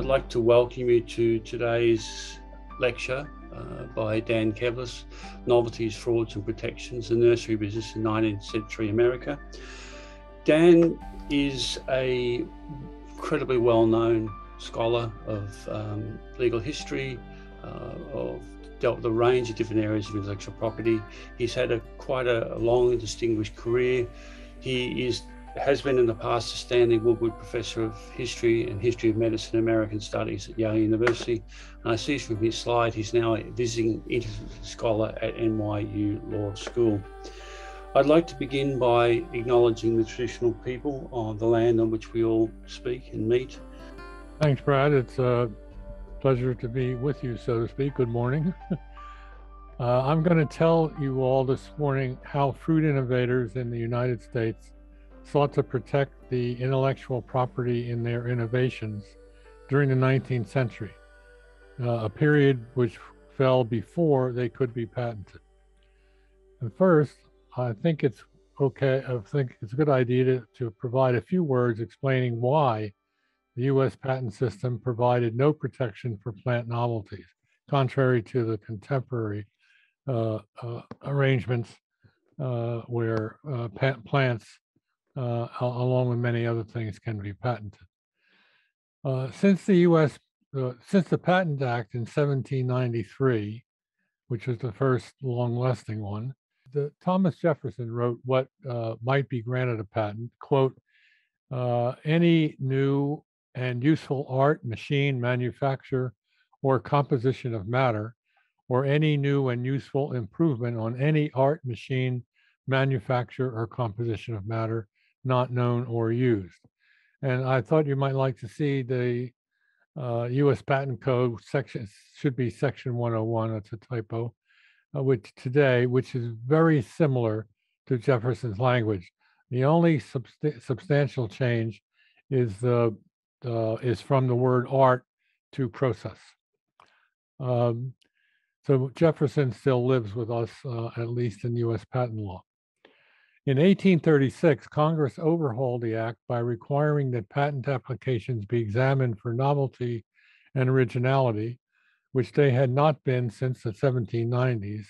I'd like to welcome you to today's lecture uh, by Dan Kevles, Novelties, Frauds and Protections, the Nursery Business in 19th Century America. Dan is a incredibly well-known scholar of um, legal history, uh, of dealt with a range of different areas of intellectual property. He's had a quite a, a long and distinguished career. He is has been in the past a Stanley Woodward Professor of History and History of Medicine and American Studies at Yale University. And I see from his slide he's now a visiting scholar at NYU Law School. I'd like to begin by acknowledging the traditional people of the land on which we all speak and meet. Thanks, Brad. It's a pleasure to be with you, so to speak. Good morning. uh, I'm going to tell you all this morning how fruit innovators in the United States sought to protect the intellectual property in their innovations during the 19th century, uh, a period which fell before they could be patented. And first, I think it's okay, I think it's a good idea to, to provide a few words explaining why the US patent system provided no protection for plant novelties, contrary to the contemporary uh, uh, arrangements uh, where uh, plants uh, along with many other things, can be patented. Uh, since the U.S. Uh, since the Patent Act in 1793, which was the first long-lasting one, the, Thomas Jefferson wrote what uh, might be granted a patent. Quote: uh, Any new and useful art, machine, manufacture, or composition of matter, or any new and useful improvement on any art, machine, manufacture, or composition of matter not known or used. And I thought you might like to see the uh, US Patent Code section, should be section 101, that's a typo, uh, which today, which is very similar to Jefferson's language. The only subst substantial change is the uh, is from the word art to process. Um, so Jefferson still lives with us, uh, at least in U.S. patent law. In 1836, Congress overhauled the act by requiring that patent applications be examined for novelty and originality, which they had not been since the 1790s,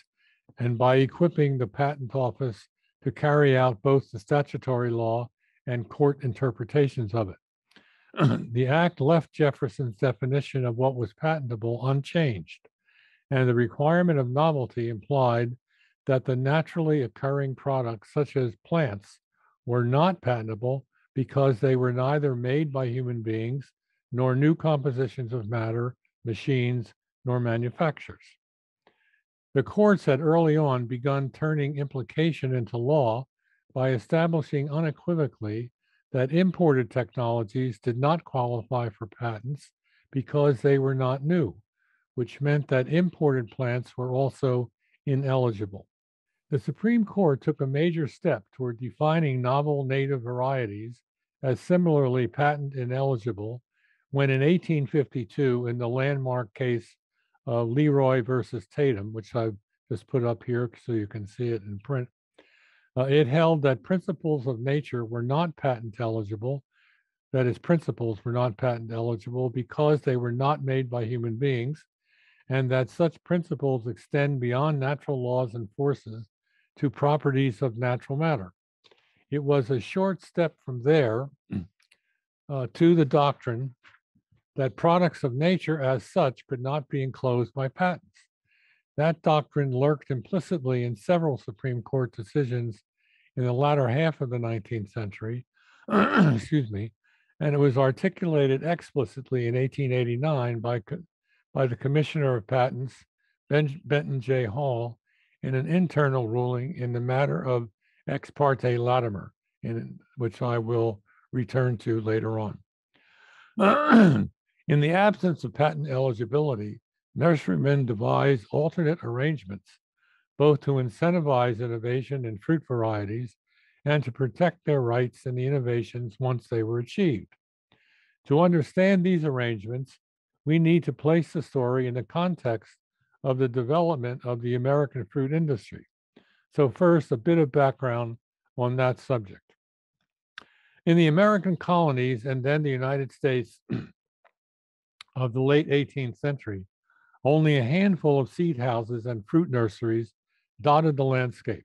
and by equipping the Patent Office to carry out both the statutory law and court interpretations of it. the act left Jefferson's definition of what was patentable unchanged, and the requirement of novelty implied that the naturally occurring products, such as plants, were not patentable because they were neither made by human beings nor new compositions of matter, machines, nor manufactures. The courts had early on begun turning implication into law by establishing unequivocally that imported technologies did not qualify for patents because they were not new, which meant that imported plants were also ineligible. The Supreme Court took a major step toward defining novel native varieties as similarly patent ineligible when in 1852 in the landmark case of Leroy versus Tatham, which I've just put up here so you can see it in print, uh, it held that principles of nature were not patent eligible, that is, principles were not patent eligible because they were not made by human beings, and that such principles extend beyond natural laws and forces to properties of natural matter. It was a short step from there mm. uh, to the doctrine that products of nature as such could not be enclosed by patents. That doctrine lurked implicitly in several Supreme Court decisions in the latter half of the 19th century, excuse me, and it was articulated explicitly in 1889 by, by the Commissioner of Patents, ben, Benton J. Hall, in an internal ruling in the matter of ex parte Latimer, in, which I will return to later on. in the absence of patent eligibility, nurserymen devised alternate arrangements, both to incentivize innovation in fruit varieties and to protect their rights in the innovations once they were achieved. To understand these arrangements, we need to place the story in the context of the development of the American fruit industry. So first, a bit of background on that subject. In the American colonies and then the United States, of the late 18th century, only a handful of seed houses and fruit nurseries dotted the landscape,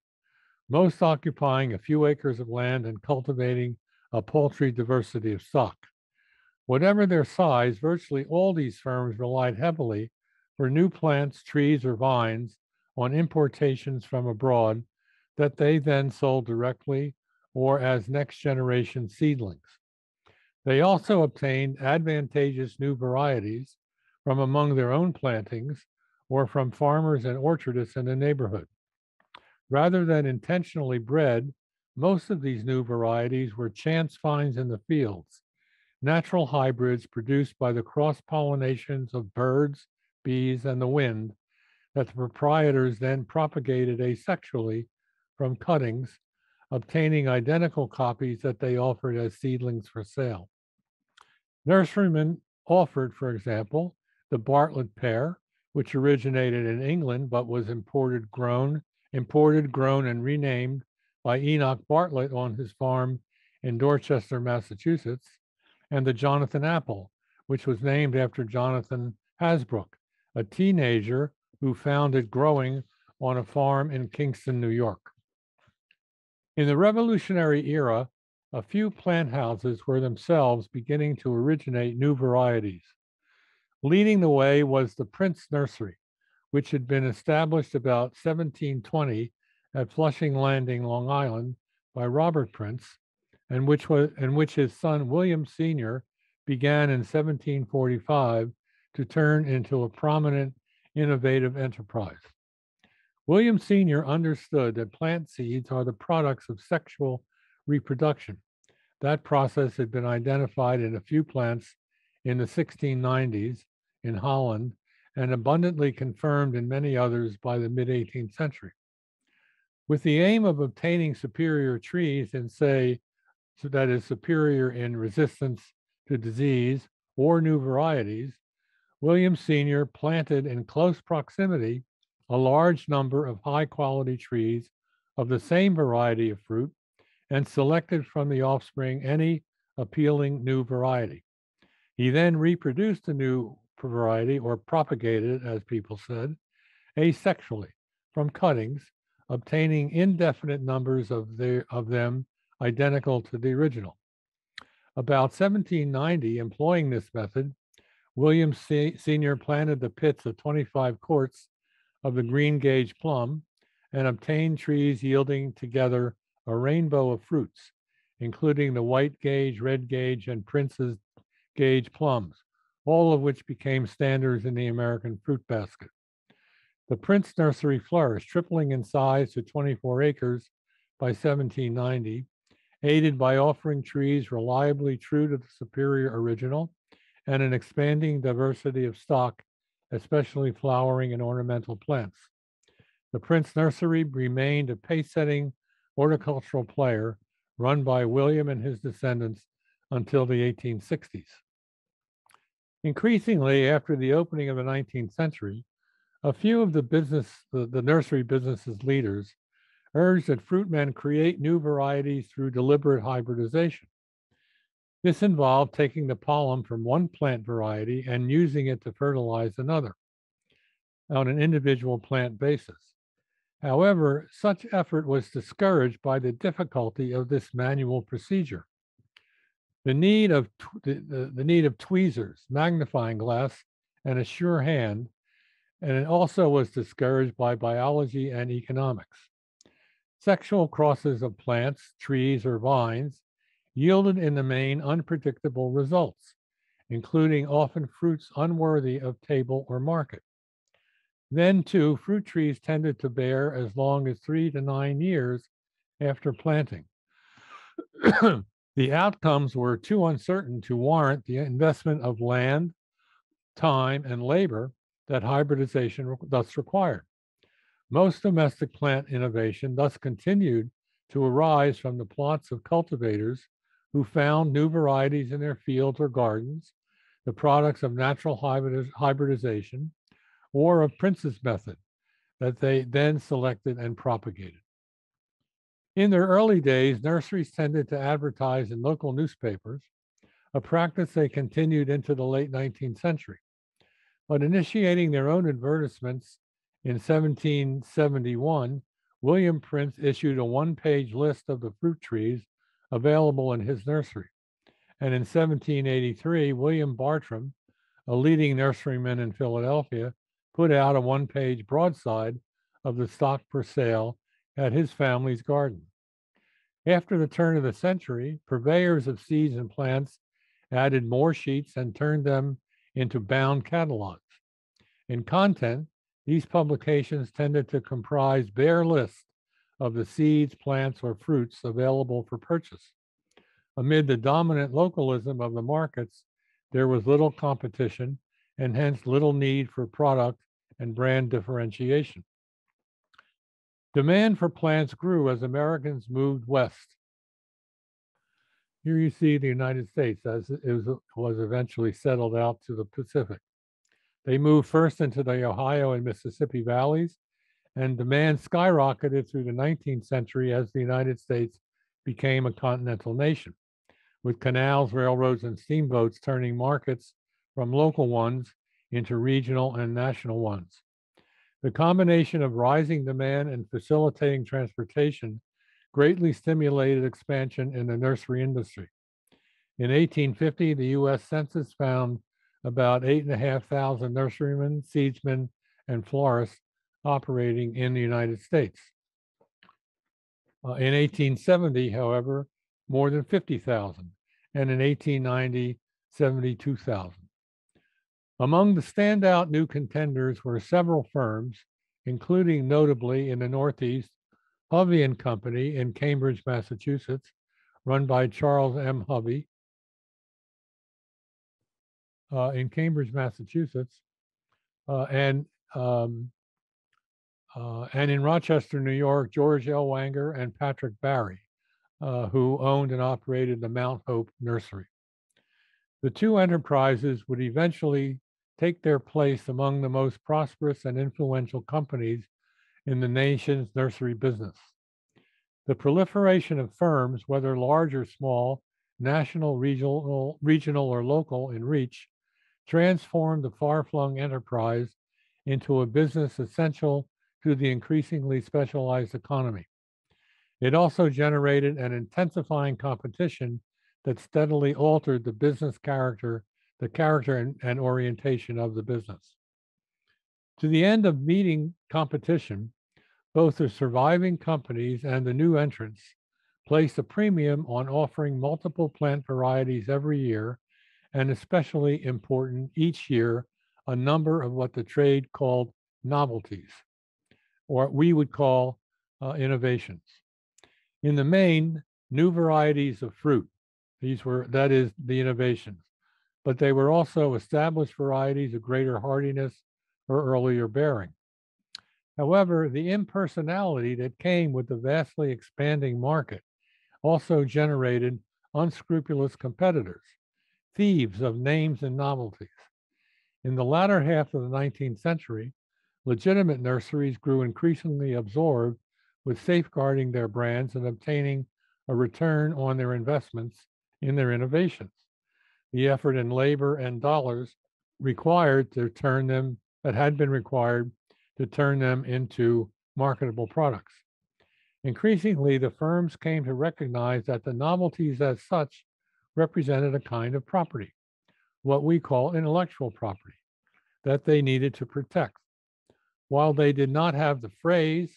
most occupying a few acres of land and cultivating a paltry diversity of stock. Whatever their size, virtually all these firms relied heavily for new plants, trees, or vines on importations from abroad that they then sold directly or as next generation seedlings. They also obtained advantageous new varieties from among their own plantings or from farmers and orchardists in the neighborhood. Rather than intentionally bred, most of these new varieties were chance finds in the fields, natural hybrids produced by the cross pollinations of birds, bees, and the wind that the proprietors then propagated asexually from cuttings, obtaining identical copies that they offered as seedlings for sale. Nurserymen offered, for example, the Bartlett pear, which originated in England but was imported, grown, imported, grown, and renamed by Enoch Bartlett on his farm in Dorchester, Massachusetts, and the Jonathan apple, which was named after Jonathan Hasbrouck, a teenager who found it growing on a farm in Kingston, New York. In the Revolutionary era, a few plant houses were themselves beginning to originate new varieties. Leading the way was the Prince Nursery, which had been established about 1720 at Flushing Landing, Long Island, by Robert Prince, and which was and which his son William Sr. began in 1745 to turn into a prominent innovative enterprise. William Sr. understood that plant seeds are the products of sexual reproduction. That process had been identified in a few plants in the 1690s in Holland and abundantly confirmed in many others by the mid 18th century. With the aim of obtaining superior trees and say, so that is superior in resistance to disease or new varieties, William Sr. planted in close proximity a large number of high quality trees of the same variety of fruit and selected from the offspring any appealing new variety. He then reproduced the new variety or propagated it, as people said, asexually from cuttings, obtaining indefinite numbers of, the, of them identical to the original. About 1790, employing this method, William C- Sr. planted the pits of 25 quarts of the green gage plum and obtained trees yielding together a rainbow of fruits, including the white gage, red gage, and Prince's gage plums, all of which became standards in the American fruit basket. The Prince Nursery flourished, tripling in size to 24 acres by 1790, aided by offering trees reliably true to the superior original and an expanding diversity of stock, especially flowering and ornamental plants. The Prince Nursery remained a pace setting horticultural player run by William and his descendants until the 1860s. Increasingly, after the opening of the 19th century, a few of the business, the, the nursery business's leaders urged that fruitmen create new varieties through deliberate hybridization. This involved taking the pollen from one plant variety and using it to fertilize another on an individual plant basis. However, such effort was discouraged by the difficulty of this manual procedure. The need of, the, the, the need of tweezers, magnifying glass, and a sure hand, and it also was discouraged by biology and economics. Sexual crosses of plants, trees, or vines yielded in the main unpredictable results, including often fruits unworthy of table or market. Then, too, fruit trees tended to bear as long as three to nine years after planting. the outcomes were too uncertain to warrant the investment of land, time, and labor that hybridization thus required. Most domestic plant innovation thus continued to arise from the plots of cultivators who found new varieties in their fields or gardens, the products of natural hybridization, or of Prince's method that they then selected and propagated. In their early days, nurseries tended to advertise in local newspapers, a practice they continued into the late 19th century. But initiating their own advertisements in 1771, William Prince issued a one page list of the fruit trees available in his nursery. And in 1783, William Bartram, a leading nurseryman in Philadelphia, put out a one page broadside of the stock for sale at his family's garden. After the turn of the century, purveyors of seeds and plants added more sheets and turned them into bound catalogs. In content, these publications tended to comprise bare lists of the seeds, plants, or fruits available for purchase. Amid the dominant localism of the markets, there was little competition and hence little need for product and brand differentiation. Demand for plants grew as Americans moved west. Here you see the United States as it was, eventually settled out to the Pacific. They moved first into the Ohio and Mississippi valleys, and demand skyrocketed through the 19th century as the United States became a continental nation, with canals, railroads, and steamboats turning markets from local ones into regional and national ones. The combination of rising demand and facilitating transportation greatly stimulated expansion in the nursery industry. In 1850, the US Census found about 8,500 nurserymen, seedsmen, and florists operating in the United States. Uh, in 1870, however, more than 50,000, and in 1890, 72,000. Among the standout new contenders were several firms, including notably in the Northeast, Hovey and Company in Cambridge, Massachusetts, run by Charles M. Hovey. Uh, in Cambridge, Massachusetts, uh, and um, uh, and in Rochester, New York, George Ellwanger and Patrick Barry, uh, who owned and operated the Mount Hope Nursery. The two enterprises would eventually take their place among the most prosperous and influential companies in the nation's nursery business. The proliferation of firms, whether large or small, national, regional, regional or local in reach, transformed the far-flung enterprise into a business essential to the increasingly specialized economy. It also generated an intensifying competition that steadily altered the business character the character and, and orientation of the business. To the end of meeting competition, both the surviving companies and the new entrants placed a premium on offering multiple plant varieties every year, and especially important each year, a number of what the trade called novelties, or we would call uh, innovations. In the main, new varieties of fruit. These were, that is, the innovations but they were also established varieties of greater hardiness or earlier bearing. However, the impersonality that came with the vastly expanding market also generated unscrupulous competitors, thieves of names and novelties. In the latter half of the 19th century, legitimate nurseries grew increasingly absorbed with safeguarding their brands and obtaining a return on their investments in their innovations the effort and labor and dollars required to turn them, that had been required to turn them into marketable products. Increasingly, the firms came to recognize that the novelties as such represented a kind of property, what we call intellectual property, that they needed to protect. While they did not have the phrase,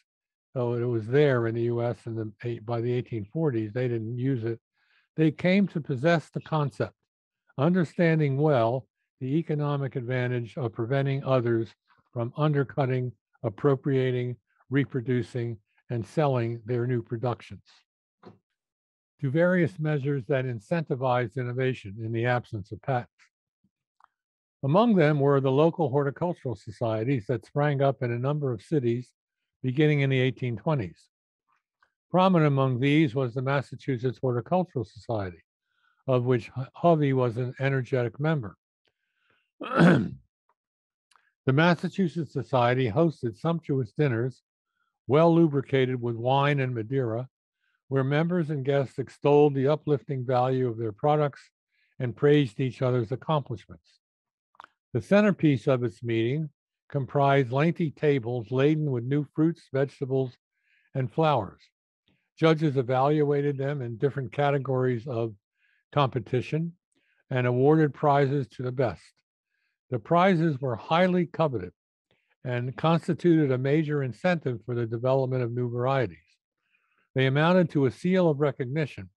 though it was there in the US in the, by the 1840s, they didn't use it, they came to possess the concept understanding well the economic advantage of preventing others from undercutting, appropriating, reproducing, and selling their new productions. To various measures that incentivized innovation in the absence of patents. Among them were the local horticultural societies that sprang up in a number of cities beginning in the 1820s. Prominent among these was the Massachusetts Horticultural Society, of which Hovey was an energetic member. the Massachusetts Society hosted sumptuous dinners, well lubricated with wine and Madeira, where members and guests extolled the uplifting value of their products and praised each other's accomplishments. The centerpiece of its meeting comprised lengthy tables laden with new fruits, vegetables, and flowers. Judges evaluated them in different categories of competition and awarded prizes to the best. The prizes were highly coveted and constituted a major incentive for the development of new varieties. They amounted to a seal of recognition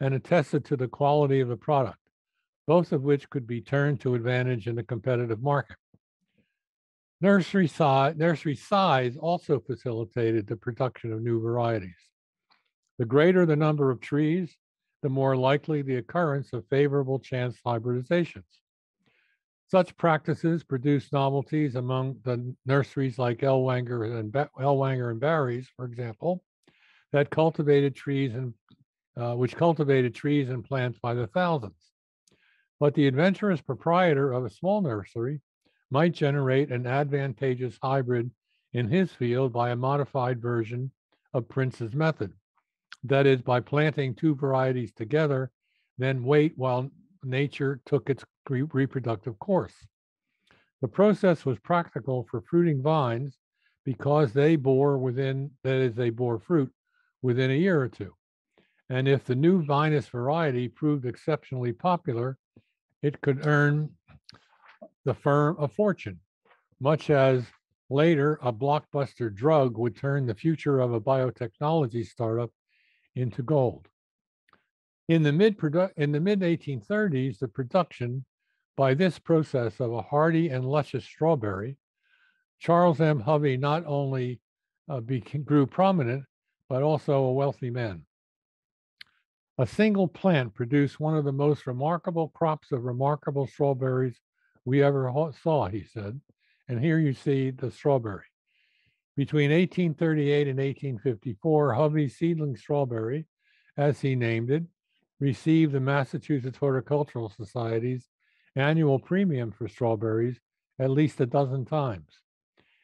and attested to the quality of the product, both of which could be turned to advantage in the competitive market. Nursery size, nursery size also facilitated the production of new varieties. The greater the number of trees, the more likely the occurrence of favorable chance hybridizations. Such practices produce novelties among the nurseries like Ellwanger and Ellwanger and Barry's, for example, that cultivated trees and uh, which cultivated trees and plants by the thousands. But the adventurous proprietor of a small nursery might generate an advantageous hybrid in his field by a modified version of Prince's method. That is, by planting two varieties together, then wait while nature took its re- reproductive course. The process was practical for fruiting vines because they bore within, that is, they bore fruit within a year or two. And if the new vinous variety proved exceptionally popular, it could earn the firm a fortune, much as later a blockbuster drug would turn the future of a biotechnology startup into gold. In the mid in the mid 1830s, the production by this process of a hardy and luscious strawberry, Charles M. Hovey not only uh, became, grew prominent, but also a wealthy man. A single plant produced one of the most remarkable crops of remarkable strawberries we ever saw, he said. And here you see the strawberry. Between 1838 and 1854, Hovey's seedling strawberry, as he named it, received the Massachusetts Horticultural Society's annual premium for strawberries at least a dozen times.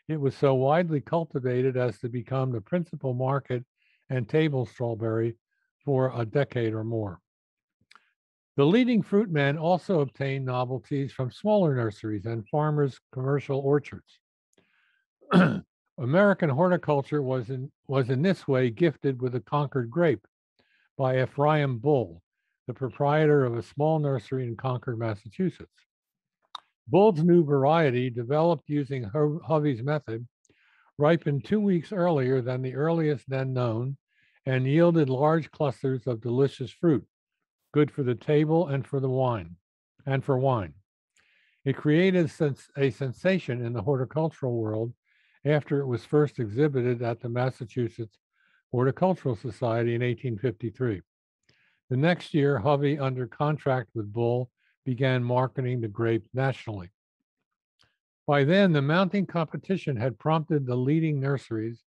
It was so widely cultivated as to become the principal market and table strawberry for a decade or more. The leading fruit men also obtained novelties from smaller nurseries and farmers' commercial orchards. American horticulture was in, was in this way gifted with the Concord grape by Ephraim Bull, the proprietor of a small nursery in Concord, Massachusetts. Bull's new variety, developed using Hovey's method, ripened two weeks earlier than the earliest then known and yielded large clusters of delicious fruit, good for the table and for the wine, and for wine. It created a sensation in the horticultural world after it was first exhibited at the Massachusetts Horticultural Society in 1853. The next year, Hovey, under contract with Bull, began marketing the grape nationally. By then, the mounting competition had prompted the leading nurseries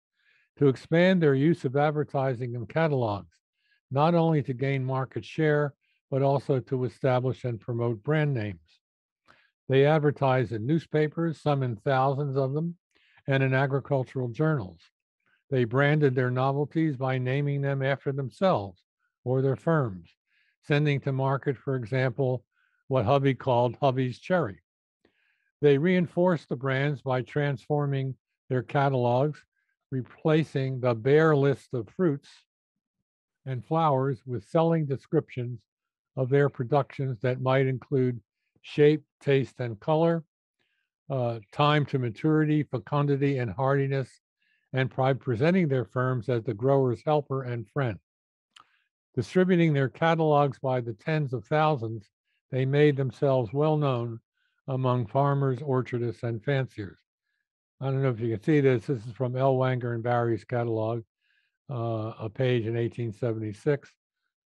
to expand their use of advertising and catalogs, not only to gain market share, but also to establish and promote brand names. They advertised in newspapers, some in thousands of them, and in agricultural journals. They branded their novelties by naming them after themselves or their firms, sending to market, for example, what Hovey called Hovey's Cherry. They reinforced the brands by transforming their catalogs replacing the bare list of fruits and flowers with selling descriptions of their productions that might include shape, taste, and color, uh, time to maturity, fecundity, and hardiness, and by presenting their firms as the grower's helper and friend. Distributing their catalogs by the tens of thousands, they made themselves well known among farmers, orchardists, and fanciers. I don't know if you can see this. This is from Ellwanger and Barry's catalog, uh, a page in 1876.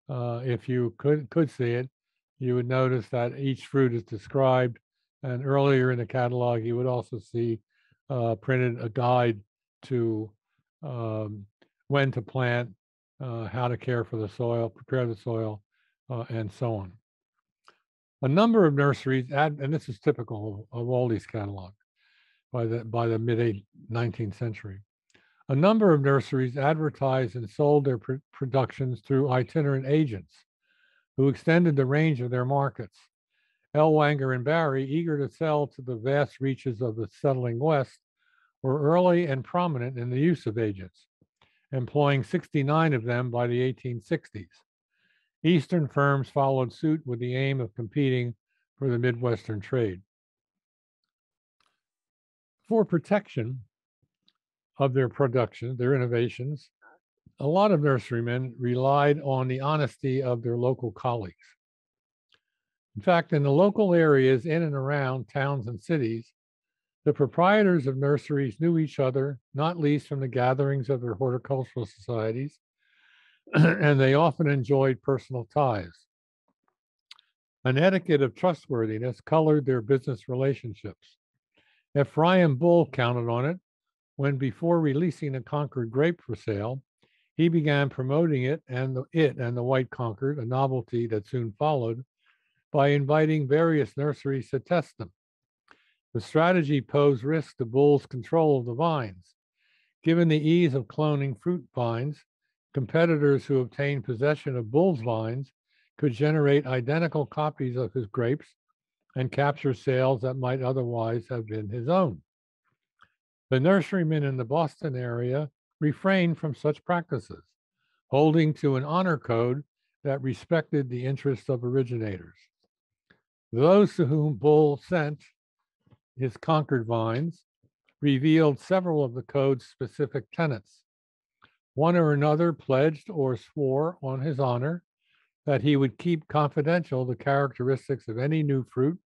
Uh, if you could could see it, you would notice that each fruit is described. And earlier in the catalog, you would also see uh, printed a guide to um, when to plant, uh, how to care for the soil, prepare the soil, uh, and so on. A number of nurseries, add, and this is typical of all these catalogs, by the, by the mid 19th century. A number of nurseries advertised and sold their pr- productions through itinerant agents who extended the range of their markets. Ellwanger and Barry, eager to sell to the vast reaches of the settling West, were early and prominent in the use of agents, employing 69 of them by the 1860s. Eastern firms followed suit with the aim of competing for the Midwestern trade. For protection of their production, their innovations, a lot of nurserymen relied on the honesty of their local colleagues. In fact, in the local areas in and around towns and cities, the proprietors of nurseries knew each other, not least from the gatherings of their horticultural societies, and they often enjoyed personal ties. An etiquette of trustworthiness colored their business relationships. Ephraim Bull counted on it when, before releasing the Concord grape for sale, he began promoting it and the, it and the white Concord, a novelty that soon followed, by inviting various nurseries to test them. The strategy posed risk to Bull's control of the vines. Given the ease of cloning fruit vines, competitors who obtained possession of Bull's vines could generate identical copies of his grapes and capture sales that might otherwise have been his own. The nurserymen in the Boston area refrained from such practices, holding to an honor code that respected the interests of originators. Those to whom Bull sent his Concord vines revealed several of the code's specific tenets. One or another pledged or swore on his honor that he would keep confidential the characteristics of any new fruit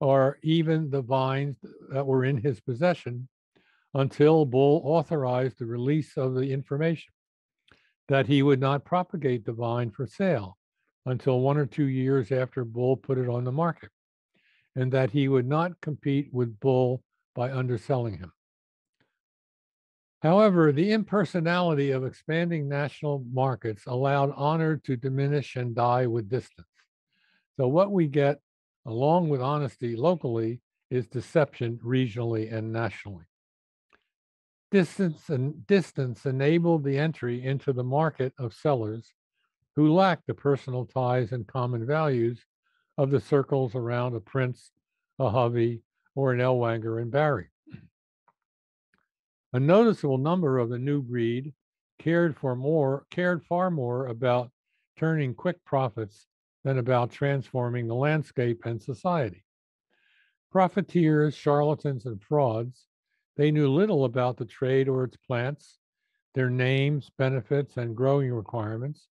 or even the vines that were in his possession until Bull authorized the release of the information, that he would not propagate the vine for sale until one or two years after Bull put it on the market, and that he would not compete with Bull by underselling him. However, the impersonality of expanding national markets allowed honor to diminish and die with distance. So, what we get along with honesty locally is deception regionally and nationally. Distance and distance enabled the entry into the market of sellers who lacked the personal ties and common values of the circles around a Prince, a Hovey, or an Ellwanger and Barry. A noticeable number of the new breed cared for more cared far more about turning quick profits than about transforming the landscape and society. Profiteers, charlatans, and frauds, they knew little about the trade or its plants, their names, benefits, and growing requirements,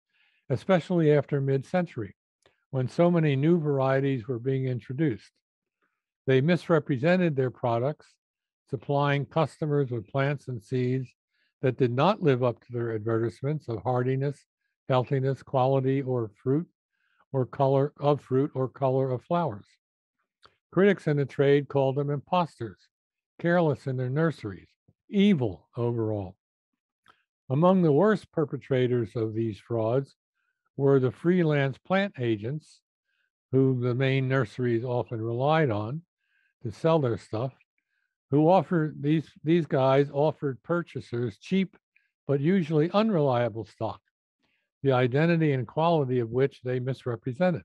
especially after mid century, when so many new varieties were being introduced. They misrepresented their products supplying customers with plants and seeds that did not live up to their advertisements of hardiness, healthiness, quality, or fruit, or color of fruit, or color of flowers. Critics in the trade called them imposters, careless in their nurseries, evil overall. Among the worst perpetrators of these frauds were the freelance plant agents, whom the main nurseries often relied on to sell their stuff, who offered these these guys offered purchasers cheap but usually unreliable stock, the identity and quality of which they misrepresented.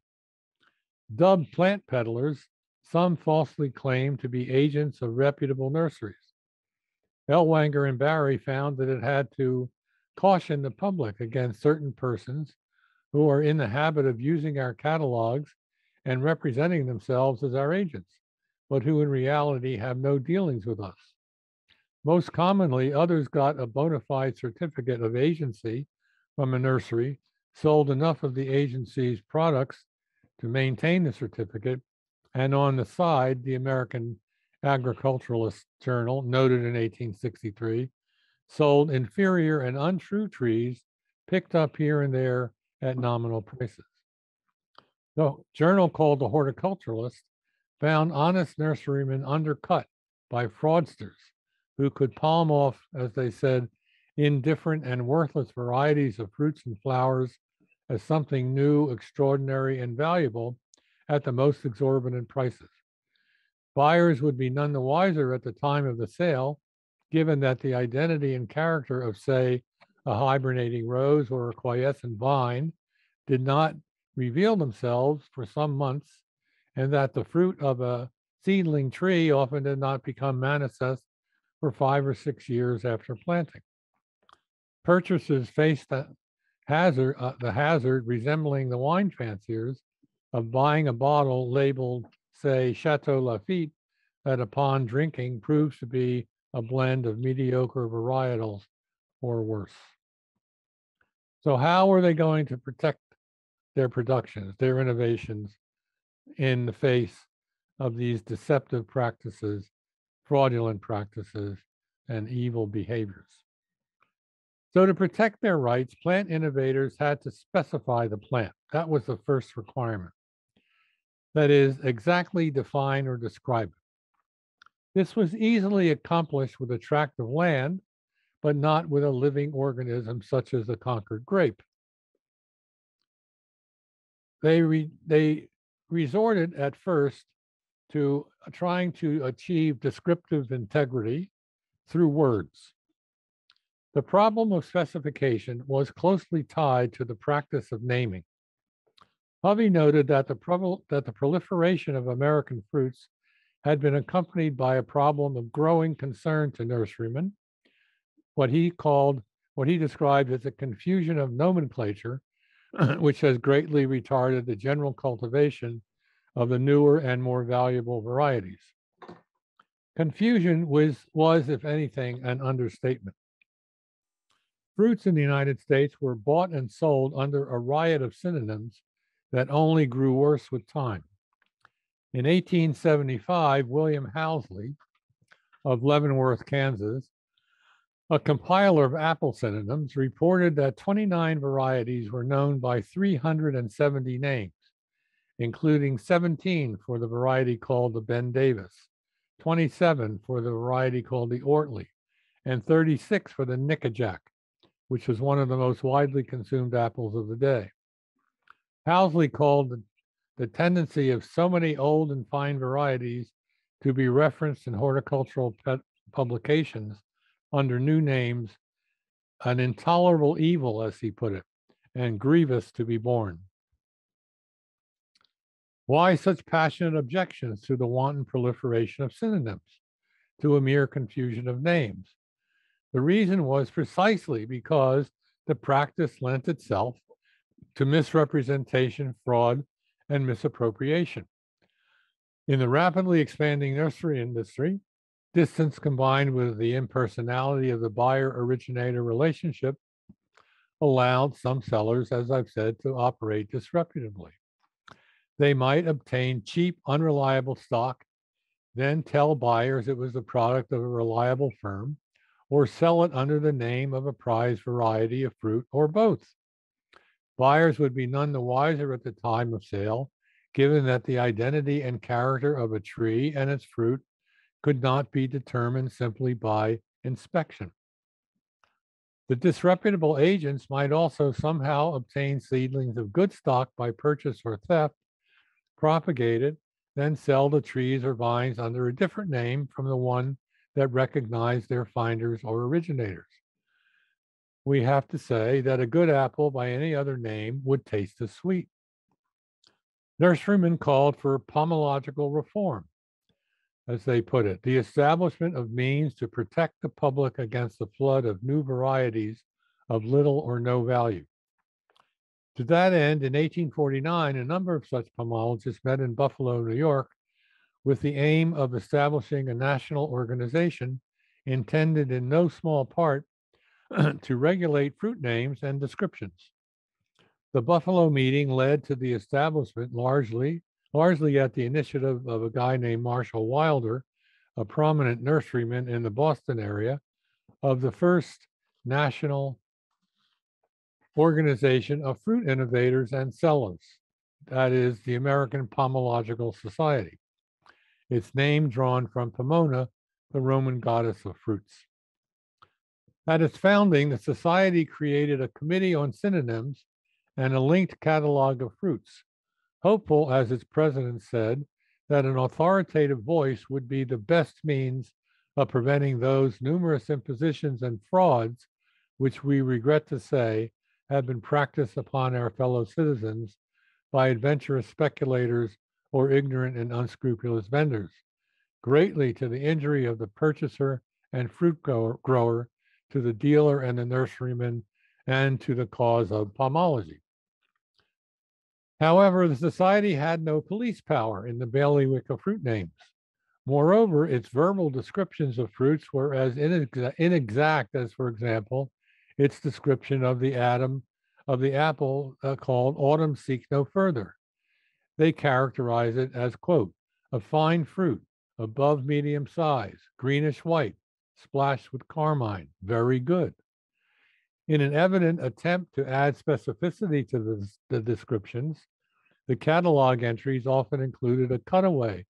Dubbed plant peddlers, some falsely claimed to be agents of reputable nurseries. Ellwanger and Barry found that it had to caution the public against certain persons who are in the habit of using our catalogs and representing themselves as our agents but who in reality have no dealings with us. Most commonly, others got a bona fide certificate of agency from a nursery, sold enough of the agency's products to maintain the certificate, and on the side, the American Agriculturalist Journal noted in 1863 sold inferior and untrue trees picked up here and there at nominal prices. The journal called the horticulturalist found honest nurserymen undercut by fraudsters who could palm off, as they said, indifferent and worthless varieties of fruits and flowers as something new, extraordinary, and valuable at the most exorbitant prices. Buyers would be none the wiser at the time of the sale, given that the identity and character of, say, a hibernating rose or a quiescent vine did not reveal themselves for some months, and that the fruit of a seedling tree often did not become manifest for five or six years after planting. Purchasers faced the hazard, uh, the hazard resembling the wine fanciers of buying a bottle labeled, say, Chateau Lafite, that upon drinking proves to be a blend of mediocre varietals or worse. So, how are they going to protect their productions, their innovations in the face of these deceptive practices, fraudulent practices, and evil behaviors? So, to protect their rights, plant innovators had to specify the plant. That was the first requirement. That is, exactly define or describe it. This was easily accomplished with a tract of land, but not with a living organism such as the Concord grape. They, re, they resorted at first to uh, trying to achieve descriptive integrity through words. The problem of specification was closely tied to the practice of naming. Hovey noted that the, that the proliferation of American fruits had been accompanied by a problem of growing concern to nurserymen, what he called, what he described as a confusion of nomenclature, which has greatly retarded the general cultivation of the newer and more valuable varieties. Confusion was, was, if anything, an understatement. Fruits in the United States were bought and sold under a riot of synonyms that only grew worse with time. In 1875, William Housley of Leavenworth, Kansas, a compiler of apple synonyms, reported that 29 varieties were known by 370 names, including 17 for the variety called the Ben Davis, 27 for the variety called the Ortley, and 36 for the Nickajack, which was one of the most widely consumed apples of the day. Housley called the the tendency of so many old and fine varieties to be referenced in horticultural publications under new names an intolerable evil, as he put it, and grievous to be borne. Why such passionate objections to the wanton proliferation of synonyms, to a mere confusion of names? The reason was precisely because the practice lent itself to misrepresentation, fraud, and misappropriation. In the rapidly expanding nursery industry, distance combined with the impersonality of the buyer originator relationship allowed some sellers, as I've said, to operate disreputably. They might obtain cheap, unreliable stock, then tell buyers it was the product of a reliable firm, or sell it under the name of a prized variety of fruit, or both. Buyers would be none the wiser at the time of sale, given that the identity and character of a tree and its fruit could not be determined simply by inspection. The disreputable agents might also somehow obtain seedlings of good stock by purchase or theft, propagate it, then sell the trees or vines under a different name from the one that recognized their finders or originators we have to say that a good apple by any other name would taste as sweet. Nurserymen called for pomological reform, as they put it, the establishment of means to protect the public against the flood of new varieties of little or no value. To that end, in 1849, a number of such pomologists met in Buffalo, New York, with the aim of establishing a national organization intended in no small part to regulate fruit names and descriptions. The Buffalo meeting led to the establishment largely, largely at the initiative of a guy named Marshall Wilder, a prominent nurseryman in the Boston area, of the first national organization of fruit innovators and sellers, that is, the American Pomological Society. Its name drawn from Pomona, the Roman goddess of fruits. At its founding, the Society created a committee on synonyms and a linked catalog of fruits, hopeful, as its president said, that an authoritative voice would be the best means of preventing those numerous impositions and frauds which we regret to say have been practiced upon our fellow citizens by adventurous speculators or ignorant and unscrupulous vendors, greatly to the injury of the purchaser and fruit grower, to the dealer and the nurseryman, and to the cause of pomology. However, the society had no police power in the bailiwick of fruit names. Moreover, its verbal descriptions of fruits were as inexa- inexact as, for example, its description of the atom of the apple uh, called "Autumn Seek No Further." They characterize it as quote a fine fruit, above medium size, greenish white, splashed with carmine, very good. In an evident attempt to add specificity to the, the descriptions, the catalog entries often included a cutaway,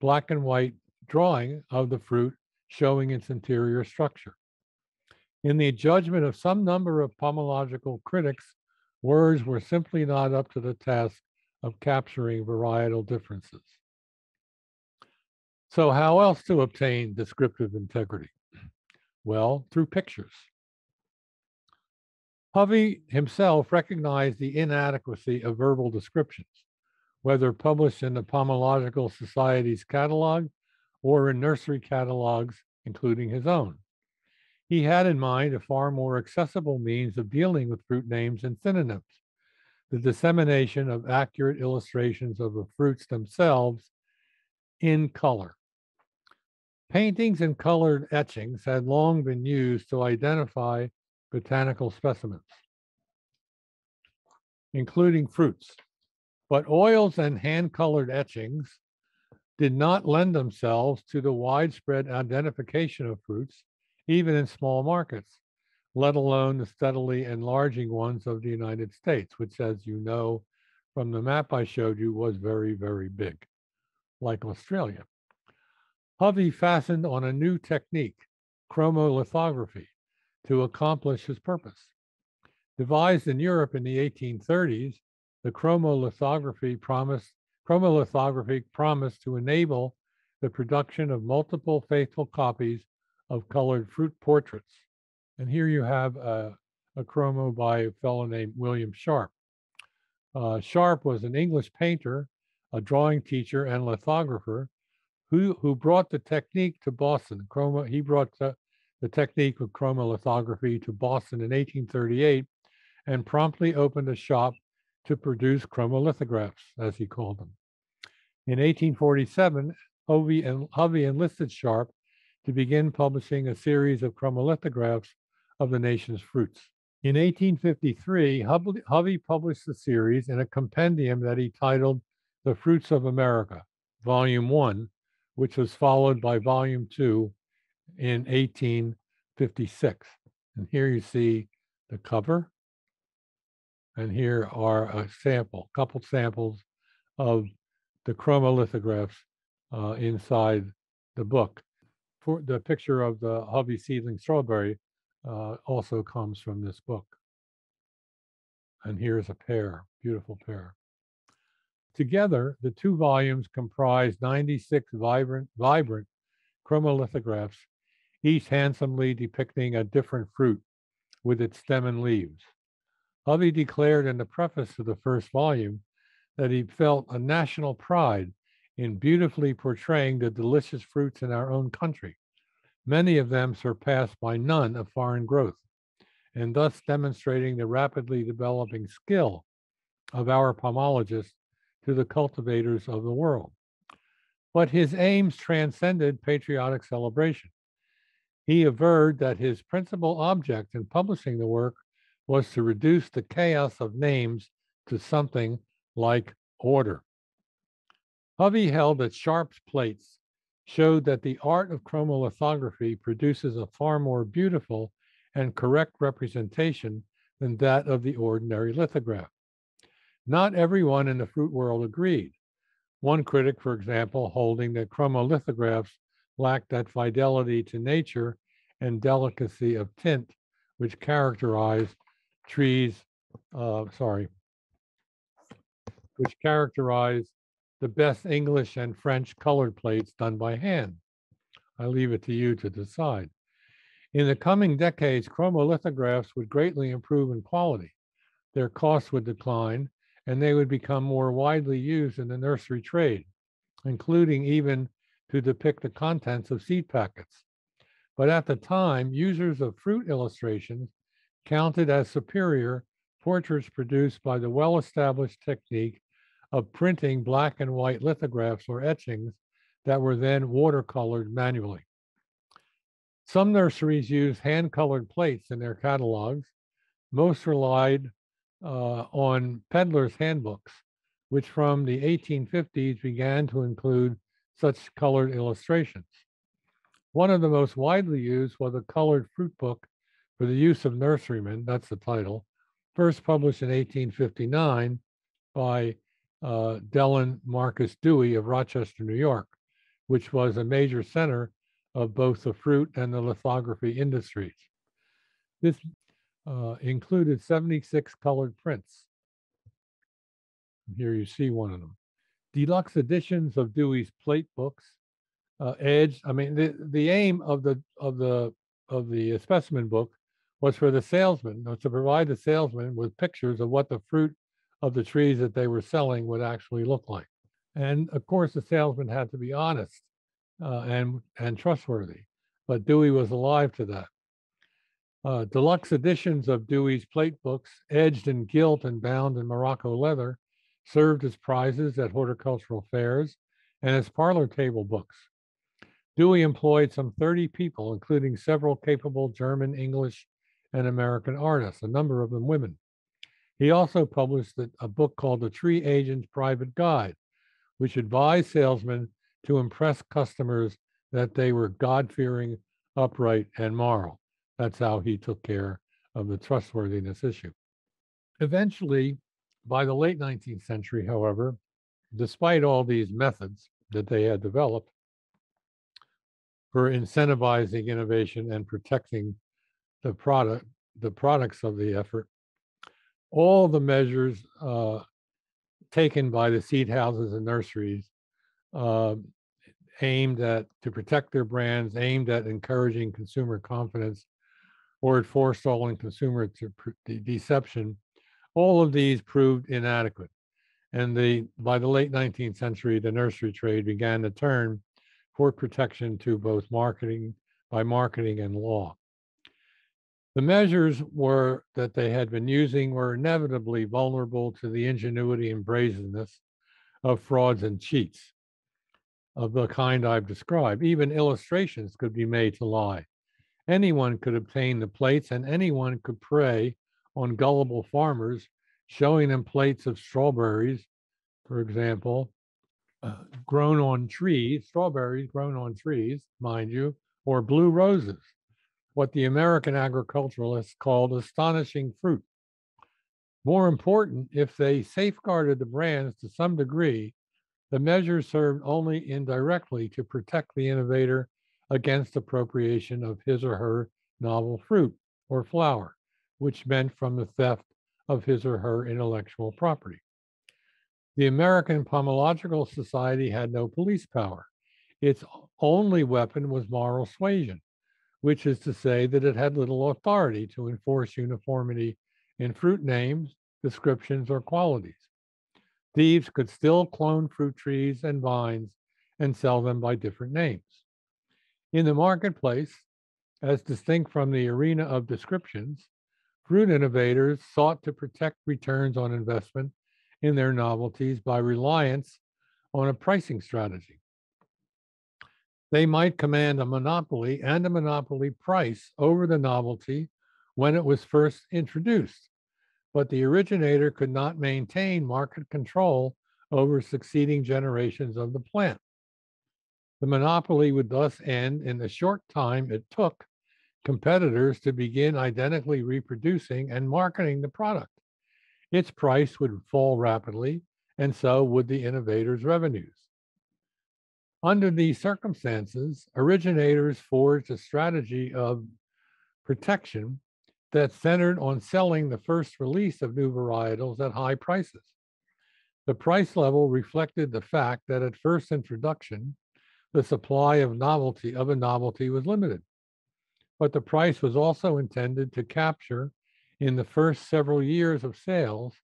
black and white drawing of the fruit showing its interior structure. In the judgment of some number of pomological critics, words were simply not up to the task of capturing varietal differences. So, how else to obtain descriptive integrity? Well, through pictures. Hovey himself recognized the inadequacy of verbal descriptions, whether published in the Pomological Society's catalog or in nursery catalogs, including his own. He had in mind a far more accessible means of dealing with fruit names and synonyms, the dissemination of accurate illustrations of the fruits themselves in color. Paintings and colored etchings had long been used to identify botanical specimens, including fruits. But oils and hand colored etchings did not lend themselves to the widespread identification of fruits, even in small markets, let alone the steadily enlarging ones of the United States, which, as you know from the map I showed you, was very, very big, like Australia. Hovey fastened on a new technique, chromolithography, to accomplish his purpose. Devised in Europe in the 1830s, the chromolithography promised, chromolithography promised to enable the production of multiple faithful copies of colored fruit portraits. And here you have a, a chromo by a fellow named William Sharp. Uh, Sharp was an English painter, a drawing teacher, and lithographer who, who brought the technique to Boston. Chroma, he brought the, the technique of chromolithography to Boston in 1838 and promptly opened a shop to produce chromolithographs, as he called them. In 1847, Hovey, Hovey enlisted Sharp to begin publishing a series of chromolithographs of the nation's fruits. In 1853, Hovey published the series in a compendium that he titled The Fruits of America, Volume 1, which was followed by Volume 2 in 1856. And here you see the cover. And here are a sample, couple samples of the chromolithographs uh, inside the book. For the picture of the Hovey seedling strawberry uh, also comes from this book. And here's a pair, beautiful pair. Together, the two volumes comprise 96 vibrant, vibrant chromolithographs, each handsomely depicting a different fruit with its stem and leaves. Hovey declared in the preface to the first volume that he felt a national pride in beautifully portraying the delicious fruits in our own country, many of them surpassed by none of foreign growth, and thus demonstrating the rapidly developing skill of our pomologists to the cultivators of the world. But his aims transcended patriotic celebration. He averred that his principal object in publishing the work was to reduce the chaos of names to something like order. Hovey held that Sharp's plates showed that the art of chromolithography produces a far more beautiful and correct representation than that of the ordinary lithograph. Not everyone in the fruit world agreed. One critic, for example, holding that chromolithographs lacked that fidelity to nature and delicacy of tint which characterize trees, uh, sorry, which characterize the best English and French colored plates done by hand. I leave it to you to decide. In the coming decades, chromolithographs would greatly improve in quality. Their costs would decline, and they would become more widely used in the nursery trade, including even to depict the contents of seed packets. But at the time, users of fruit illustrations counted as superior portraits produced by the well established technique of printing black and white lithographs or etchings that were then watercolored manually. Some nurseries used hand colored plates in their catalogs. Most relied uh, on peddlers' handbooks, which from the 1850s began to include such colored illustrations. One of the most widely used was a colored fruit book for the use of nurserymen, that's the title, first published in 1859 by uh, Dellon Marcus Dewey of Rochester, New York, which was a major center of both the fruit and the lithography industries. This uh, included 76 colored prints. Here you see one of them. Deluxe editions of Dewey's plate books, uh, edged. I mean, the, the aim of the of the of the specimen book was for the salesman was to provide the salesman with pictures of what the fruit of the trees that they were selling would actually look like. And of course, the salesman had to be honest uh, and and trustworthy. But Dewey was alive to that. Uh, deluxe editions of Dewey's plate books, edged in gilt and bound in Morocco leather, served as prizes at horticultural fairs and as parlor table books. Dewey employed some 30 people, including several capable German, English, and American artists, a number of them women. He also published a book called The Tree Agent's Private Guide, which advised salesmen to impress customers that they were God fearing, upright, and moral. That's how he took care of the trustworthiness issue. Eventually, by the late 19th century, however, despite all these methods that they had developed for incentivizing innovation and protecting the product, the products of the effort, all the measures uh, taken by the seed houses and nurseries uh, aimed at to protect their brands, aimed at encouraging consumer confidence, or at forestalling consumer to, de- deception, all of these proved inadequate. And the by the late 19th century, the nursery trade began to turn for protection to both marketing by marketing and law. The measures were that they had been using were inevitably vulnerable to the ingenuity and brazenness of frauds and cheats of the kind I've described. Even illustrations could be made to lie. Anyone could obtain the plates, and anyone could prey on gullible farmers, showing them plates of strawberries, for example, uh, grown on trees, strawberries grown on trees, mind you, or blue roses, what the American agriculturalists called astonishing fruit. More important, if they safeguarded the brands to some degree, the measure served only indirectly to protect the innovator against appropriation of his or her novel fruit or flower, which meant from the theft of his or her intellectual property. The American Pomological Society had no police power. Its only weapon was moral suasion, which is to say that it had little authority to enforce uniformity in fruit names, descriptions, or qualities. Thieves could still clone fruit trees and vines and sell them by different names. In the marketplace, as distinct from the arena of descriptions, fruit innovators sought to protect returns on investment in their novelties by reliance on a pricing strategy. They might command a monopoly and a monopoly price over the novelty when it was first introduced, but the originator could not maintain market control over succeeding generations of the plant. The monopoly would thus end in the short time it took competitors to begin identically reproducing and marketing the product. Its price would fall rapidly, and so would the innovator's revenues. Under these circumstances, originators forged a strategy of protection that centered on selling the first release of new varietals at high prices. The price level reflected the fact that at first introduction, the supply of novelty of a novelty was limited. But the price was also intended to capture in the first several years of sales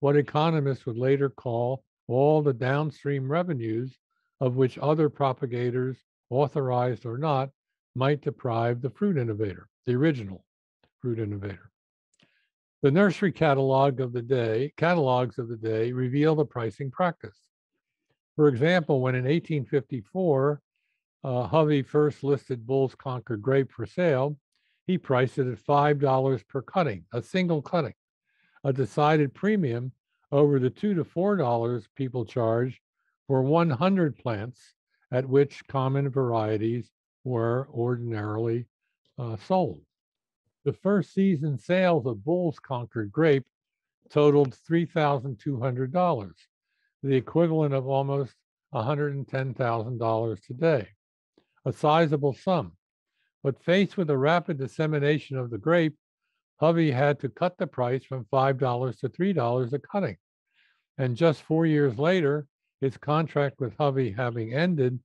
what economists would later call all the downstream revenues of which other propagators, authorized or not, might deprive the fruit innovator, the original fruit innovator. The nursery catalog of the day, catalogs of the day reveal the pricing practice. For example, when in 1854, uh, Hovey first listed Bull's Concord grape for sale, he priced it at $5 per cutting, a single cutting, a decided premium over the two to four dollars people charge for 100 plants at which common varieties were ordinarily uh, sold. The first season sales of Bull's Concord grape totaled $3,200, the equivalent of almost $110,000 today, a sizable sum. But faced with the rapid dissemination of the grape, Hovey had to cut the price from $5 to $3 a cutting. And just four years later, his contract with Hovey having ended,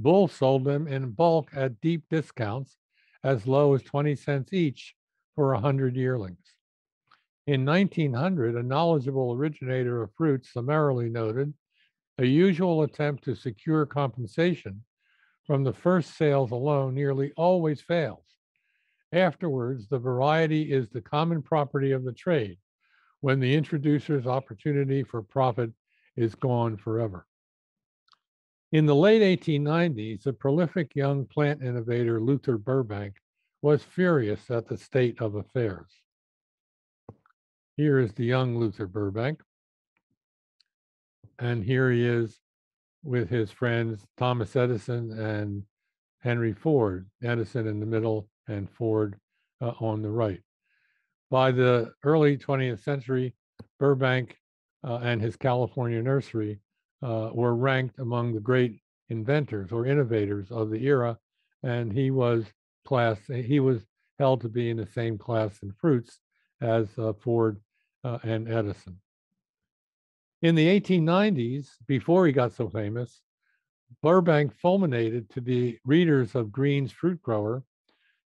Bull sold them in bulk at deep discounts, as low as 20 cents each for 100 yearlings. In 1900, a knowledgeable originator of fruits summarily noted a usual attempt to secure compensation from the first sales alone nearly always fails. Afterwards, the variety is the common property of the trade when the introducer's opportunity for profit is gone forever. In the late 1890s, the prolific young plant innovator Luther Burbank was furious at the state of affairs. Here is the young Luther Burbank. And here he is with his friends Thomas Edison and Henry Ford, Edison in the middle and Ford uh, on the right. By the early 20th century, Burbank uh, and his California nursery uh, were ranked among the great inventors or innovators of the era, and he was class. He was held to be in the same class in fruits as uh, Ford uh, and Edison. In the 1890s, before he got so famous, Burbank fulminated to the readers of Green's Fruit Grower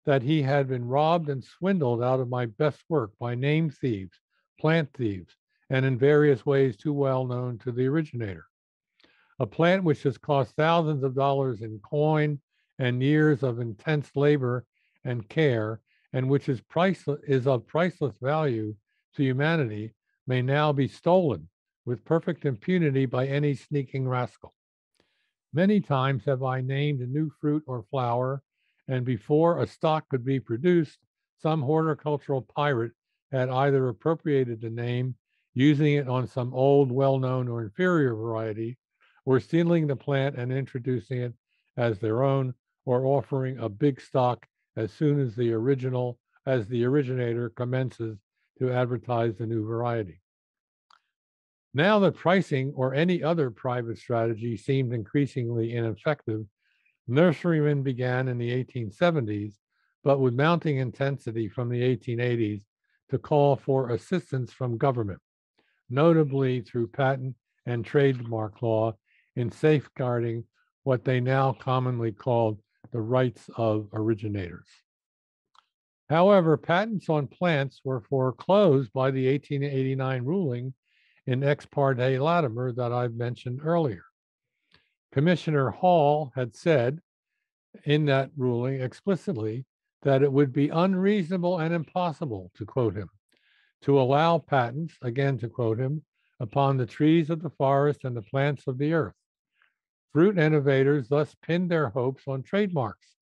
that he had been robbed and swindled out of my best work by name thieves, plant thieves, and in various ways too well known to the originator. A plant which has cost thousands of dollars in coin and years of intense labor and care, and which is priceless is of priceless value to humanity, may now be stolen with perfect impunity by any sneaking rascal. Many times have I named a new fruit or flower, and before a stock could be produced, some horticultural pirate had either appropriated the name, using it on some old, well known, or inferior variety, or stealing the plant and introducing it as their own or offering a big stock as soon as the original, as the originator commences to advertise the new variety. Now that pricing or any other private strategy seemed increasingly ineffective, nurserymen began in the 1870s, but with mounting intensity from the 1880s, to call for assistance from government, notably through patent and trademark law in safeguarding what they now commonly called the rights of originators. However, patents on plants were foreclosed by the 1889 ruling in Ex parte Latimer that I've mentioned earlier. Commissioner Hall had said in that ruling explicitly that it would be unreasonable and impossible, to quote him, to allow patents, again to quote him, upon the trees of the forest and the plants of the earth, Fruit innovators thus pinned their hopes on trademarks,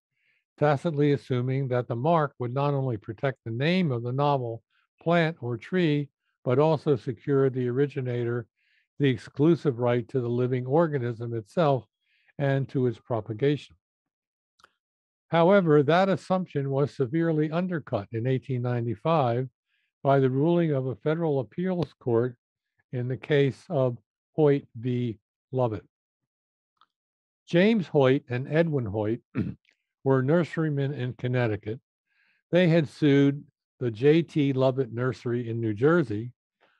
tacitly assuming that the mark would not only protect the name of the novel plant or tree, but also secure the originator the exclusive right to the living organism itself and to its propagation. However, that assumption was severely undercut in 1895 by the ruling of a federal appeals court in the case of Hoyt v. Lovett. James Hoyt and Edwin Hoyt were nurserymen in Connecticut. They had sued the J.T. Lovett Nursery in New Jersey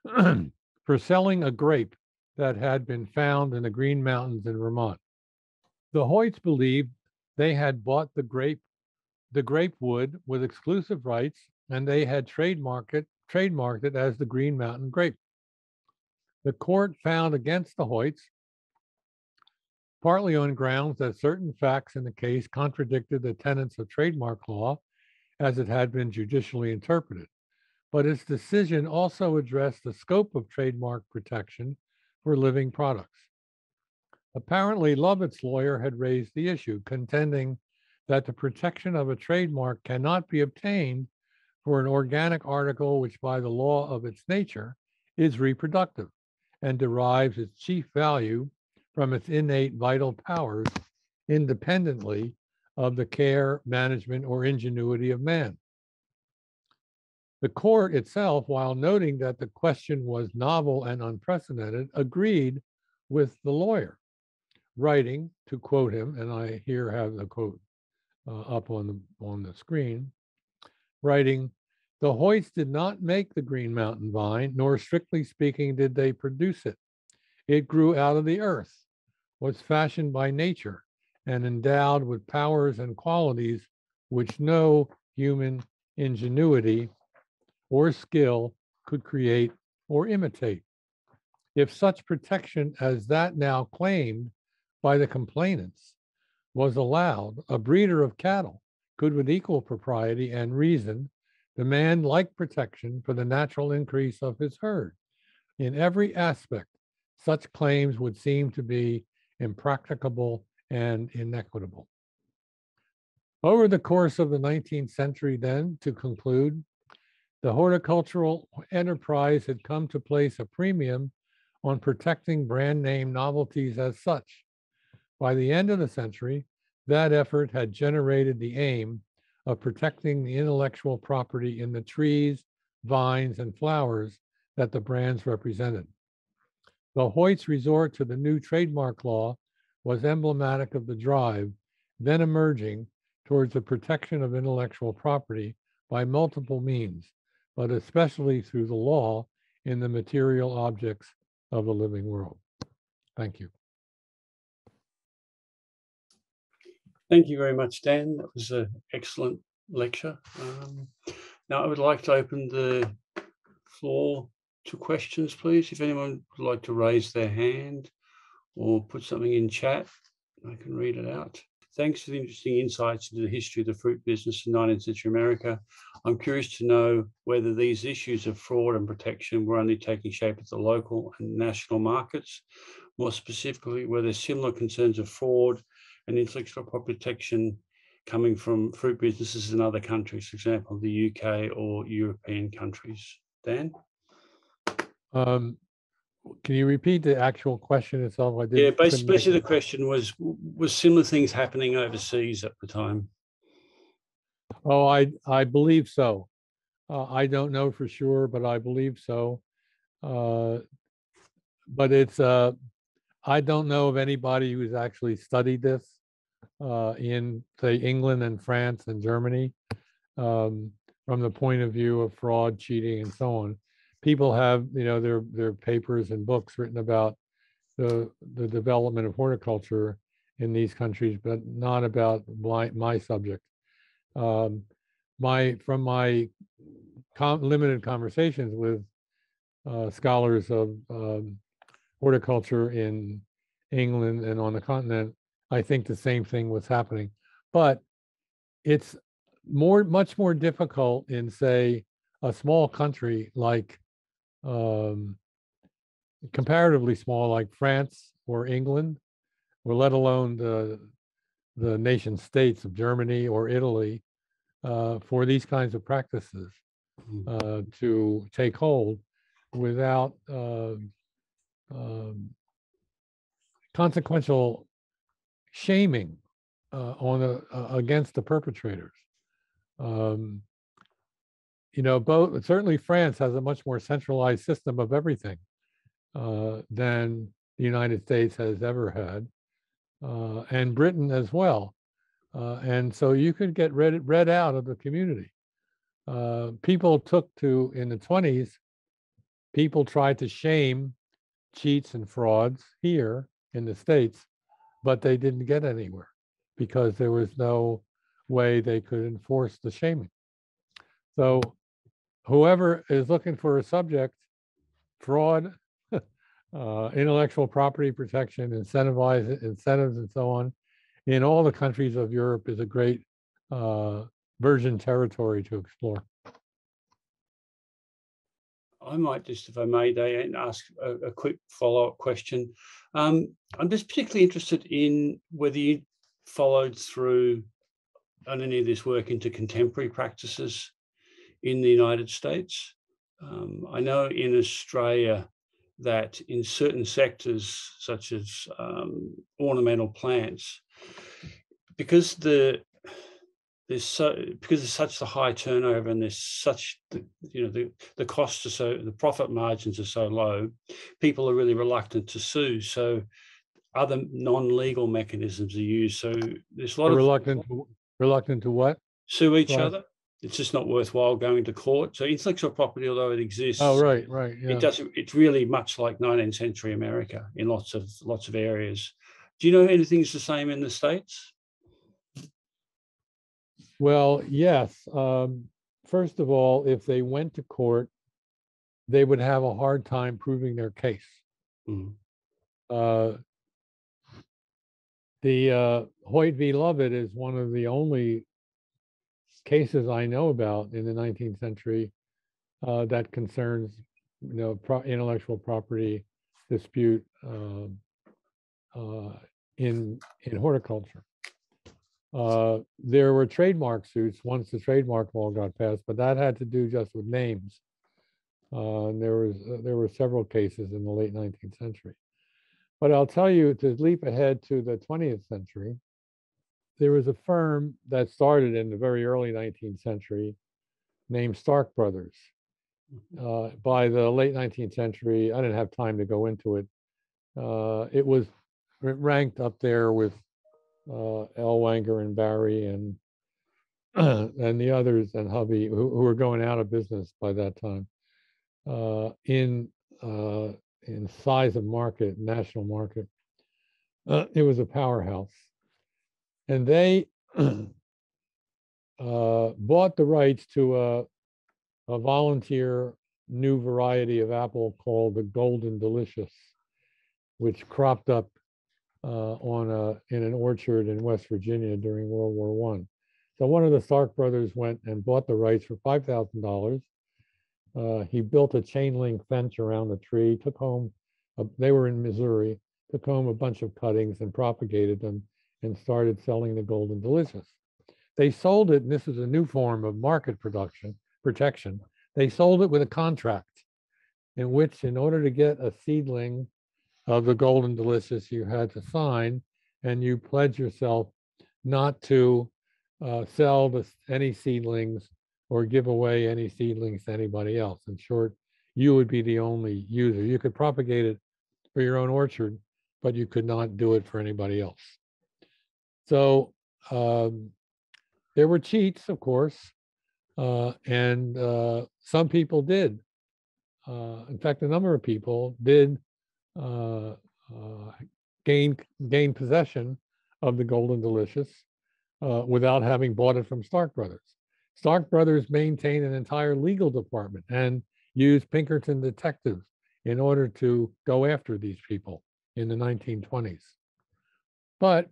for selling a grape that had been found in the Green Mountains in Vermont. The Hoyts believed they had bought the grape, the grape wood with exclusive rights, and they had trademarked it, trademarked it as the Green Mountain grape. The court found against the Hoyts, partly on grounds that certain facts in the case contradicted the tenets of trademark law as it had been judicially interpreted. But its decision also addressed the scope of trademark protection for living products. Apparently, Lovett's lawyer had raised the issue, contending that the protection of a trademark cannot be obtained for an organic article which, by the law of its nature, is reproductive and derives its chief value from its innate vital powers independently of the care, management, or ingenuity of man. The court itself, while noting that the question was novel and unprecedented, agreed with the lawyer, writing, to quote him, and I here have the quote uh, up on the, on the screen, writing, the Hoyts did not make the Green Mountain vine, nor strictly speaking did they produce it. It grew out of the earth, was fashioned by nature, and endowed with powers and qualities which no human ingenuity or skill could create or imitate. If such protection as that now claimed by the complainants was allowed, a breeder of cattle could, with equal propriety and reason, demand like protection for the natural increase of his herd. In every aspect, such claims would seem to be impracticable and inequitable. Over the course of the 19th century, then, to conclude, the horticultural enterprise had come to place a premium on protecting brand name novelties as such. By the end of the century, that effort had generated the aim of protecting the intellectual property in the trees, vines, and flowers that the brands represented. The Hoyt's resort to the new trademark law was emblematic of the drive then emerging towards the protection of intellectual property by multiple means, but especially through the law in the material objects of the living world. Thank you. Thank you very much, Dan. That was an excellent lecture. Um, now I would like to open the floor to questions, please. If anyone would like to raise their hand or put something in chat, I can read it out. Thanks for the interesting insights into the history of the fruit business in 19th century America. I'm curious to know whether these issues of fraud and protection were only taking shape at the local and national markets. More specifically, were there similar concerns of fraud and intellectual property protection coming from fruit businesses in other countries, for example, the UK or European countries? Dan? Um, can you repeat the actual question itself? I did. Yeah, basically, basically the question was, was similar things happening overseas at the time? Oh, I, I believe so. Uh, I don't know for sure, but I believe so. Uh, but it's, uh, I don't know of anybody who's actually studied this uh, in, say, England and France and Germany um, from the point of view of fraud, cheating, and so on. People have, you know, their their papers and books written about the the development of horticulture in these countries, but not about my my subject. Um, my from my com- limited conversations with uh, scholars of um, horticulture in England and on the continent, I think the same thing was happening. But it's more, much more difficult in, say, a small country like, um, comparatively small, like France or England, or let alone the the nation states of Germany or Italy, uh, for these kinds of practices mm-hmm. uh, to take hold without uh, um, consequential shaming uh, on a, uh, against the perpetrators. Um, you know, both certainly France has a much more centralized system of everything uh, than the United States has ever had, uh, and Britain as well. Uh, and so you could get read, read out of the community. Uh, people took to, in the 20s, people tried to shame cheats and frauds here in the States but they didn't get anywhere because there was no way they could enforce the shaming. So whoever is looking for a subject, fraud, uh, intellectual property protection, incentivize incentives, and so on, in all the countries of Europe is a great uh, virgin territory to explore. I might just, if I may, Diane, ask a, a quick follow-up question. Um, I'm just particularly interested in whether you followed through on any of this work into contemporary practices in the United States. Um, I know in Australia that in certain sectors, such as um, ornamental plants, because the there's so because there's such a high turnover and there's such the, you know the the costs are so the profit margins are so low people are really reluctant to sue. So other non-legal mechanisms are used. So there's a lot They're of reluctant to, reluctant to what? Sue each other it's just not worthwhile going to court so intellectual property although it exists oh right right yeah it doesn't it's really much like 19th century america in lots of lots of areas do you know anything's the same in the states Well, yes. Um, first of all, if they went to court, they would have a hard time proving their case. Mm. Uh, the uh, Hoyt v. Lovett is one of the only cases I know about in the 19th century uh, that concerns, you know, pro- intellectual property dispute um, uh, in in horticulture. Uh, there were trademark suits once the trademark law got passed, but that had to do just with names. Uh, and there was uh, there were several cases in the late 19th century. But I'll tell you to leap ahead to the 20th century, there was a firm that started in the very early 19th century named Stark Brothers. Uh, by the late 19th century, I didn't have time to go into it. Uh, it was ranked up there with uh, Ellwanger and Barry and and the others and Hovey who, who were going out of business by that time uh, in uh, in size of market, national market. Uh, it was a powerhouse, and they uh, bought the rights to a a volunteer new variety of apple called the Golden Delicious, which cropped up uh, on a in an orchard in West Virginia during World War One. So one of the Stark brothers went and bought the rights for five thousand dollars. Uh, he built a chain link fence around the tree. Took home, a, they were in Missouri. Took home a bunch of cuttings and propagated them, and started selling the Golden Delicious. They sold it, and this is a new form of market production protection. They sold it with a contract, in which, in order to get a seedling of the Golden Delicious you had to sign, and you pledge yourself not to uh, sell the, any seedlings or give away any seedlings to anybody else. In short, you would be the only user. You could propagate it for your own orchard, but you could not do it for anybody else. So um, there were cheats, of course, uh, and uh, some people did. Uh, in fact, a number of people did uh, uh, gain gain possession of the Golden Delicious uh, without having bought it from Stark Brothers. Stark Brothers maintained an entire legal department and used Pinkerton detectives in order to go after these people in the 1920s. But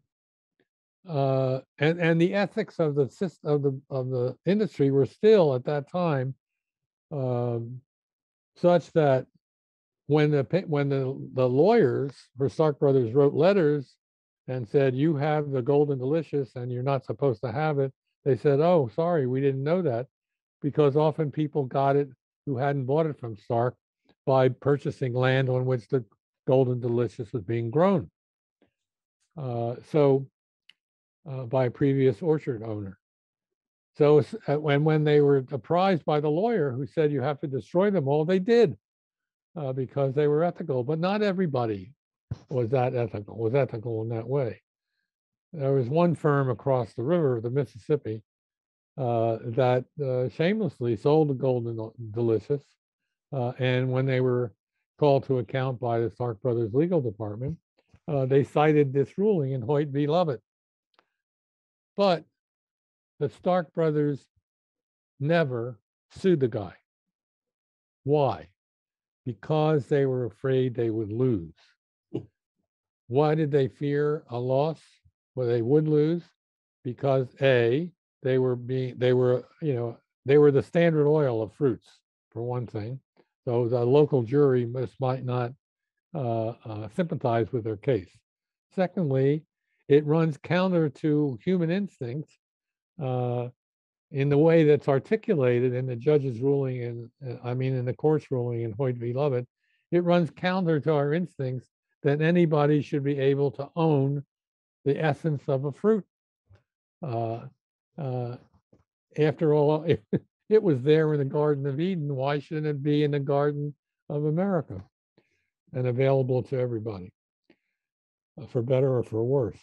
uh, and and the ethics of the of the of the industry were still at that time um, such that when the when the the lawyers for Stark Brothers wrote letters and said you have the Golden Delicious and you're not supposed to have it, they said, "Oh, sorry, we didn't know that," because often people got it who hadn't bought it from Stark by purchasing land on which the Golden Delicious was being grown. Uh, so uh, by a previous orchard owner. So uh, when when they were apprised by the lawyer who said you have to destroy them all, they did uh, because they were ethical. But not everybody was that ethical. Was ethical in that way. There was one firm across the river, the Mississippi, uh, that uh, shamelessly sold the Golden Delicious, uh, and when they were called to account by the Stark Brothers legal department, uh, they cited this ruling in Hoyt v. Lovett. But the Stark brothers never sued the guy. Why? because they were afraid they would lose. Why did they fear a loss? Well, they would lose because A, they were being, they were, you know, they were the standard oil of fruits, for one thing. So the local jury must might not uh, uh, sympathize with their case. Secondly, it runs counter to human instincts uh, in the way that's articulated in the judge's ruling, and uh, I mean in the court's ruling in Hoyt v. Lovett. It runs counter to our instincts that anybody should be able to own the essence of a fruit. Uh, uh, after all, if it was there in the Garden of Eden, why shouldn't it be in the Garden of America and available to everybody, uh, for better or for worse?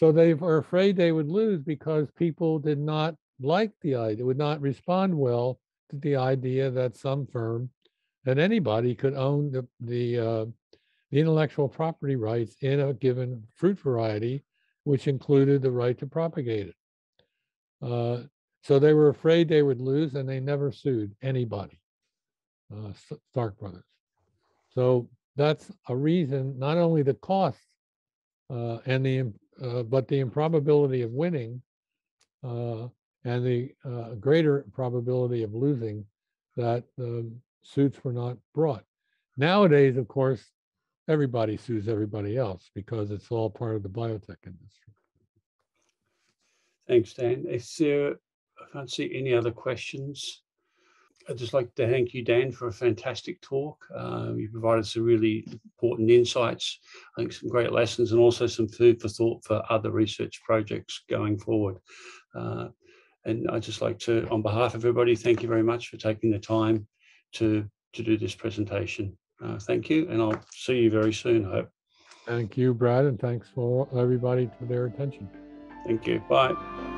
So they were afraid they would lose because people did not like the idea, would not respond well to the idea that some firm, that anybody could own the the, uh, the intellectual property rights in a given fruit variety, which included the right to propagate it. Uh, so they were afraid they would lose, and they never sued anybody, uh, Stark Brothers. So that's a reason. Not only the cost uh, and the uh, but the improbability of winning uh, and the uh, greater probability of losing that the suits were not brought. Nowadays, of course, everybody sues everybody else because it's all part of the biotech industry. Thanks, Dan. Is there, I can't see any other questions. I'd just like to thank you, Dan, for a fantastic talk. Uh, you provided some really important insights, I think some great lessons, and also some food for thought for other research projects going forward. Uh, and I'd just like to, on behalf of everybody, thank you very much for taking the time to, to do this presentation. Uh, thank you, and I'll see you very soon, I hope. Thank you, Brad, and thanks for everybody for their attention. Thank you. Bye.